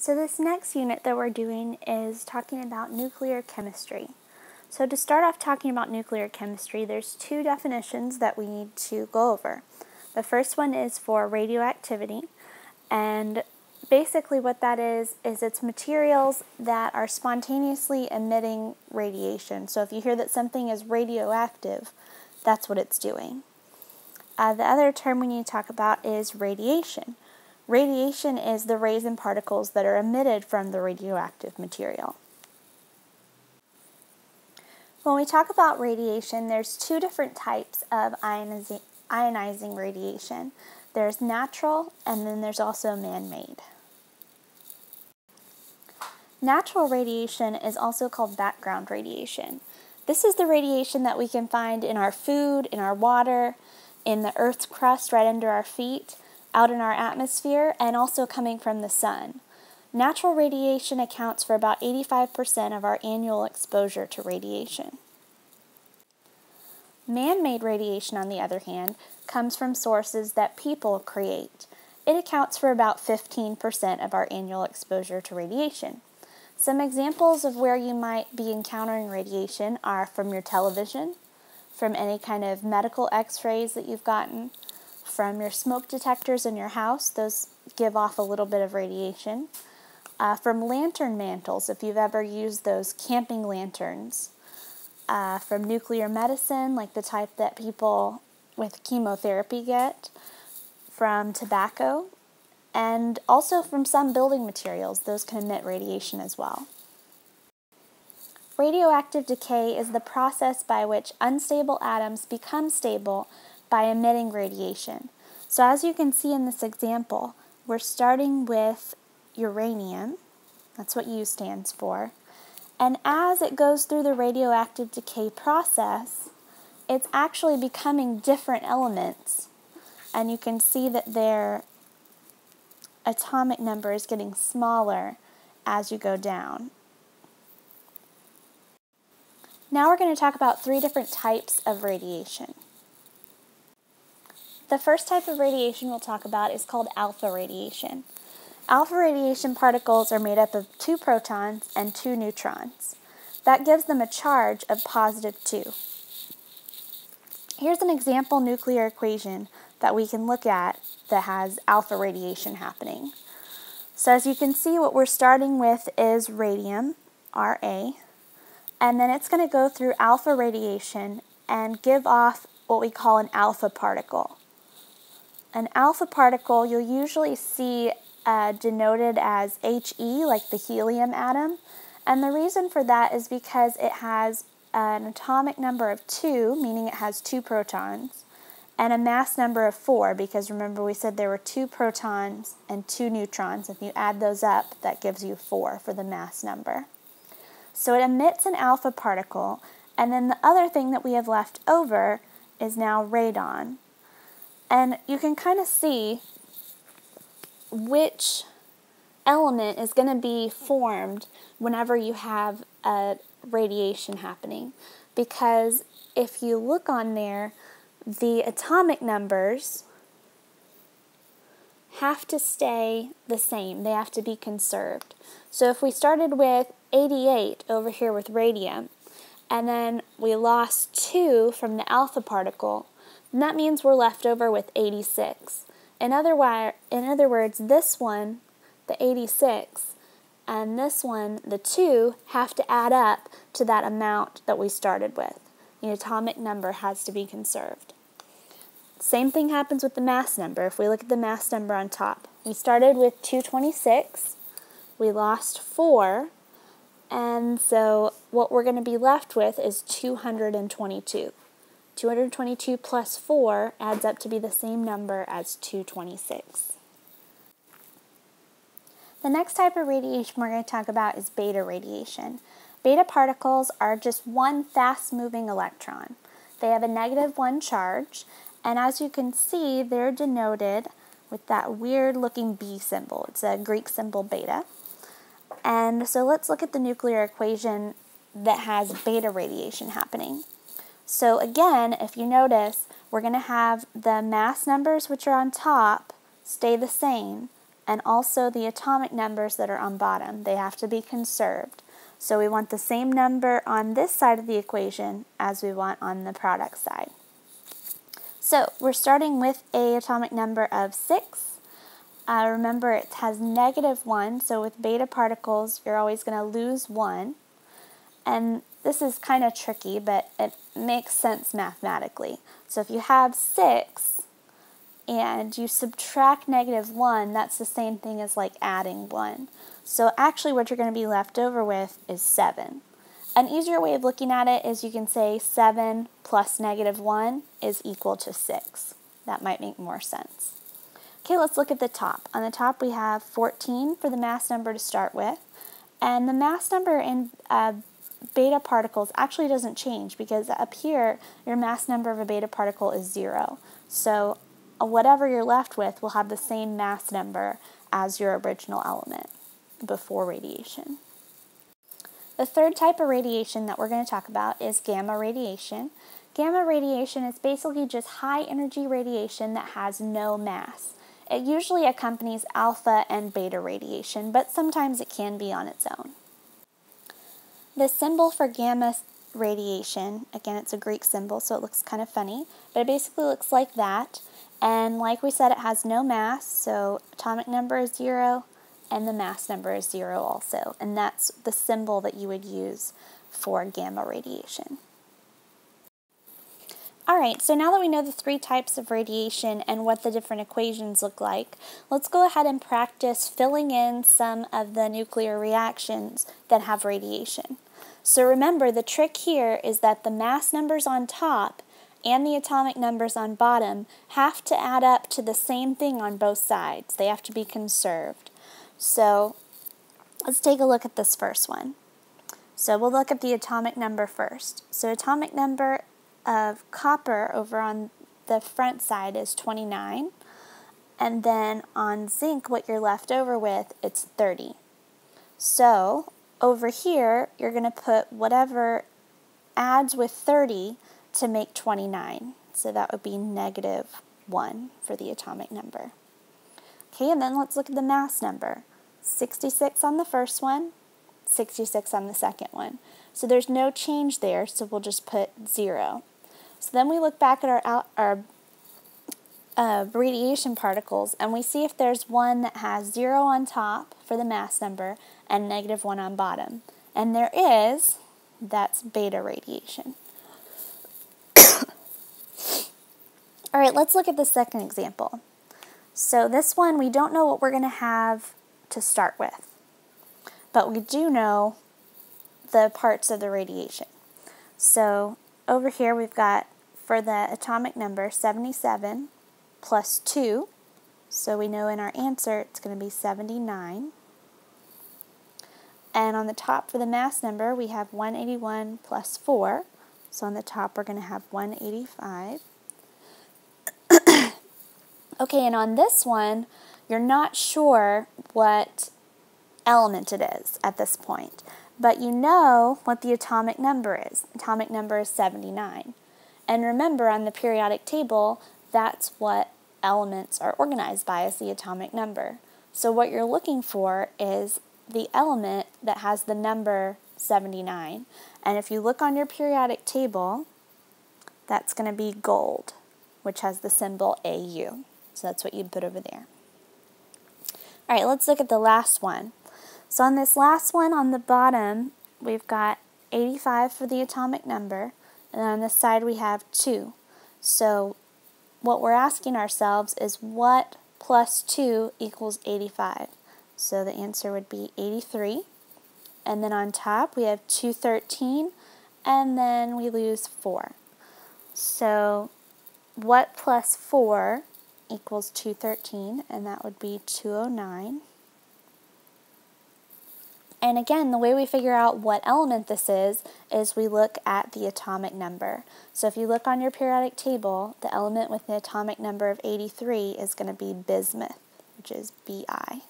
So this next unit that we're doing is talking about nuclear chemistry. So to start off talking about nuclear chemistry, there's two definitions that we need to go over. The first one is for radioactivity, and basically what that is is it's materials that are spontaneously emitting radiation. So if you hear that something is radioactive, that's what it's doing. Uh, the other term we need to talk about is radiation. Radiation is the rays and particles that are emitted from the radioactive material. When we talk about radiation, there's two different types of ionizing, radiation. There's natural and then there's also man-made. Natural radiation is also called background radiation. This is the radiation that we can find in our food, in our water, in the Earth's crust right under our feet, out in our atmosphere and also coming from the sun. Natural radiation accounts for about 85% of our annual exposure to radiation. Man made radiation, on the other hand, comes from sources that people create. It accounts for about 15% of our annual exposure to radiation. Some examples of where you might be encountering radiation are from your television, from any kind of medical x rays that you've gotten, from your smoke detectors in your house, those give off a little bit of radiation. Uh, from lantern mantles, if you've ever used those camping lanterns. Uh, from nuclear medicine, like the type that people with chemotherapy get. From tobacco. And also from some building materials, those can emit radiation as well. Radioactive decay is the process by which unstable atoms become stable by emitting radiation. So as you can see in this example, we're starting with uranium, that's what U stands for, and as it goes through the radioactive decay process, it's actually becoming different elements. And you can see that their atomic number is getting smaller as you go down. Now we're going to talk about three different types of radiation. The first type of radiation we'll talk about is called alpha radiation. Alpha radiation particles are made up of two protons and two neutrons. That gives them a charge of positive 2. Here's an example nuclear equation that we can look at that has alpha radiation happening. So as you can see, what we're starting with is radium, Ra, and then it's going to go through alpha radiation and give off what we call an alpha particle. An alpha particle you'll usually see uh, denoted as He, like the helium atom. And the reason for that is because it has an atomic number of 2, meaning it has two protons, and a mass number of 4, because remember we said there were two protons and two neutrons. If you add those up, that gives you 4 for the mass number. So it emits an alpha particle, and then the other thing that we have left over is now radon. And you can kind of see which element is going to be formed whenever you have a radiation happening. Because if you look on there, the atomic numbers have to stay the same. They have to be conserved. So if we started with 88 over here with radium, and then we lost 2 from the alpha particle, and that means we're left over with 86. In other, in other words, this one, the 86, and this one, the 2, have to add up to that amount that we started with. The atomic number has to be conserved. Same thing happens with the mass number. If we look at the mass number on top, we started with 226, we lost 4, and so what we're going to be left with is 222. 222 plus 4 adds up to be the same number as 226. The next type of radiation we're going to talk about is beta radiation. Beta particles are just one fast moving electron. They have a negative 1 charge, and as you can see, they're denoted with that weird looking B symbol. It's a Greek symbol beta. And so let's look at the nuclear equation that has beta radiation happening. So again, if you notice, we're going to have the mass numbers which are on top stay the same, and also the atomic numbers that are on bottom. They have to be conserved. So we want the same number on this side of the equation as we want on the product side. So we're starting with a atomic number of 6. Uh, remember it has negative 1, so with beta particles you're always going to lose 1. And this is kind of tricky, but it makes sense mathematically. So if you have 6 and you subtract negative 1, that's the same thing as like adding 1. So actually what you're going to be left over with is 7. An easier way of looking at it is you can say 7 plus negative 1 is equal to 6. That might make more sense. Okay, let's look at the top. On the top we have 14 for the mass number to start with. And the mass number in uh, beta particles actually doesn't change because up here your mass number of a beta particle is zero. So uh, whatever you're left with will have the same mass number as your original element before radiation. The third type of radiation that we're going to talk about is gamma radiation. Gamma radiation is basically just high energy radiation that has no mass. It usually accompanies alpha and beta radiation, but sometimes it can be on its own. The symbol for gamma radiation, again, it's a Greek symbol, so it looks kind of funny, but it basically looks like that. And like we said, it has no mass, so atomic number is zero, and the mass number is zero also. And that's the symbol that you would use for gamma radiation. Alright, so now that we know the three types of radiation and what the different equations look like, let's go ahead and practice filling in some of the nuclear reactions that have radiation. So remember, the trick here is that the mass numbers on top and the atomic numbers on bottom have to add up to the same thing on both sides. They have to be conserved. So let's take a look at this first one. So we'll look at the atomic number first. So atomic number of copper over on the front side is 29. And then on zinc, what you're left over with, it's 30. So over here, you're going to put whatever adds with 30 to make 29. So that would be negative 1 for the atomic number. Okay, and then let's look at the mass number. 66 on the first one, 66 on the second one. So there's no change there, so we'll just put 0. So then we look back at our, our uh, radiation particles and we see if there's one that has 0 on top for the mass number and negative 1 on bottom. And there is, that's beta radiation. All right, let's look at the second example. So this one, we don't know what we're going to have to start with, but we do know the parts of the radiation. So over here we've got, for the atomic number, 77 plus 2, so we know in our answer it's going to be 79. And on the top for the mass number, we have 181 plus 4. So on the top, we're going to have 185. okay, and on this one, you're not sure what element it is at this point, but you know what the atomic number is. Atomic number is 79. And remember, on the periodic table, that's what elements are organized by is the atomic number. So what you're looking for is the element that has the number 79. And if you look on your periodic table, that's going to be gold, which has the symbol AU. So that's what you'd put over there. All right, let's look at the last one. So on this last one on the bottom, we've got 85 for the atomic number, and on this side we have 2. So what we're asking ourselves is what plus 2 equals 85? So the answer would be 83. And then on top we have 213 and then we lose 4. So what plus 4 equals 213 and that would be 209. And again, the way we figure out what element this is, is we look at the atomic number. So if you look on your periodic table, the element with the atomic number of 83 is going to be bismuth, which is Bi.